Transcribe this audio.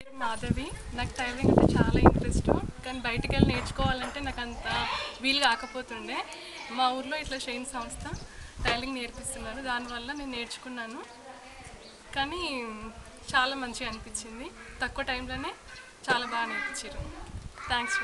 పేరు మాధవి. నాకు టైలరింగ్ అంటే చాలా ఇంట్రెస్ట్. కానీ బయటికి వెళ్ళి నేర్చుకోవాలంటే నాకు అంత వీలు కాకపోతుండే. మా ఊర్లో ఇట్లా షైన్ సంస్థ టైలరింగ్ నేర్పిస్తున్నారు. దానివల్ల నేను నేర్చుకున్నాను. కానీ చాలా మంచిగా అనిపించింది. తక్కువ టైంలోనే చాలా బాగా నేర్పించారు. థ్యాంక్స్.